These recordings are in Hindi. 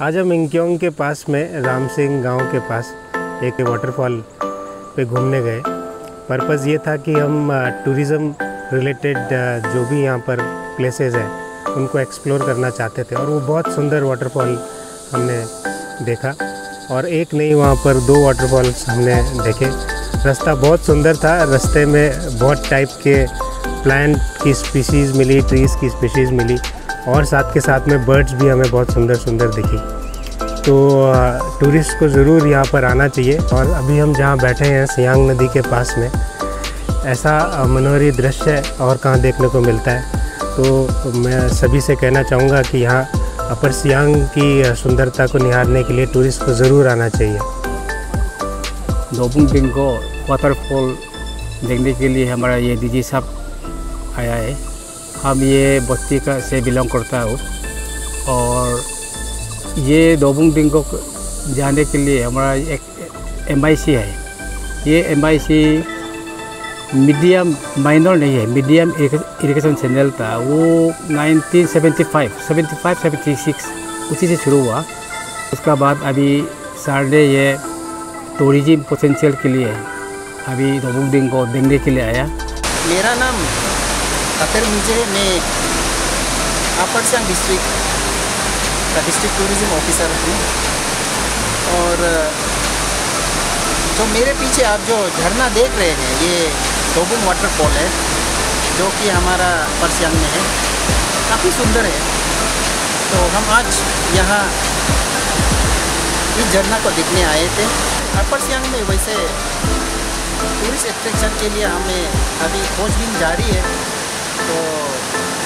आज हम इंक्योंग के पास में राम सिंह गाँव के पास एक वाटरफॉल पे घूमने गए। पर्पज़ ये था कि हम टूरिज़्म रिलेटेड जो भी यहाँ पर प्लेसेस हैं, उनको एक्सप्लोर करना चाहते थे और वो बहुत सुंदर वाटरफॉल हमने देखा और एक नहीं, वहाँ पर दो वाटरफॉल्स हमने देखे। रास्ता बहुत सुंदर था, रास्ते में बहुत टाइप के प्लांट की स्पीशीज़ मिली ट्रीज़ की स्पीशीज़ मिली। और साथ के साथ में बर्ड्स भी हमें बहुत सुंदर सुंदर दिखी। तो टूरिस्ट को ज़रूर यहाँ पर आना चाहिए और अभी हम जहाँ बैठे हैं सियांग नदी के पास में, ऐसा मनोहरी दृश्य और कहाँ देखने को मिलता है। तो मैं सभी से कहना चाहूँगा कि यहाँ अपर सियांग की सुंदरता को निहारने के लिए टूरिस्ट को ज़रूर आना चाहिए। दोबुंग को वाटरफॉल देखने के लिए हमारा ये डीजी साहब आया है। हम ये बस्ती का से बिलोंग करता हूँ। और ये दोबुंग डिंगो जाने के लिए हमारा एक एमआईसी है। ये एमआईसी मीडियम माइनर नहीं है, मीडियम इरिगेशन चैनल था। वो 1975 75 76 उसी से शुरू हुआ। उसका बाद अभी सर ने ये टूरिज़्म पोटेंशियल के लिए अभी दोबुंग डिंग देखने के लिए आया। मेरा नाम अतर मुझे मैं अपर सियांग डिस्ट्रिक्ट का डिस्ट्रिक्ट टूरिज़्म ऑफिसर हूँ और, जो मेरे पीछे आप जो झरना देख रहे हैं, ये डोबुंग वाटरफॉल है, जो कि हमारा अपर सियांग में है। काफ़ी सुंदर है। तो हम आज यहाँ इस झरना को देखने आए थे। अपर सियांग में वैसे टूरिस्ट एट्रैक्शन के लिए हमें अभी खोजबीन जारी है। तो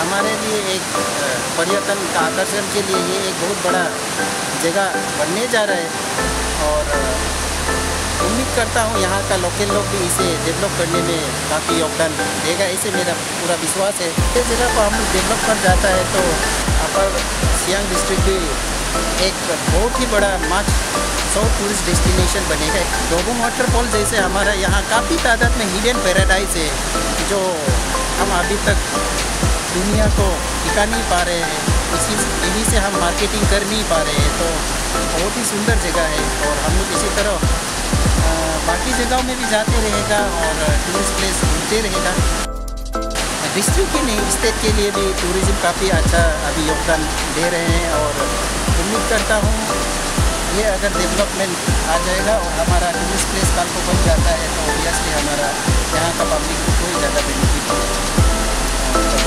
हमारे लिए एक पर्यटन का आकर्षण के लिए ये एक बहुत बड़ा जगह बनने जा रहा है। और उम्मीद करता हूँ यहाँ का लोकल लोग भी इसे डेवलप करने में काफ़ी योगदान देगा, इसे मेरा पूरा विश्वास है। इस जगह को हम डेवलप कर जाता है तो अपर सियांग डिस्ट्रिक्ट भी एक बहुत ही बड़ा माच सौ टूरिस्ट डेस्टिनेशन बनेगा। डोबुंग वाटरफॉल जैसे हमारा यहाँ काफ़ी तादाद में हिडन पैराडाइज है, जो हम अभी तक दुनिया को दिखा नहीं पा रहे हैं। इसी यहीं से हम मार्केटिंग कर नहीं पा रहे हैं। तो बहुत ही सुंदर जगह है और हम लोग इसी तरह बाकी जगहों में भी जाते रहेगा और टूरिस्ट प्लेस घूमते रहेगा। डिस्ट्रिक्ट ही नहीं स्टेट के लिए भी टूरिज़्म काफ़ी अच्छा अभी योगदान दे रहे हैं और उम्मीद करता हूँ ये अगर डेवलपमेंट आ जाएगा और हमारा टूरिस्ट प्लेस काल को बन जाता है तो ओबियसली हमारा यहाँ का पब्लिक को ज़्यादा बेनिफिट होगा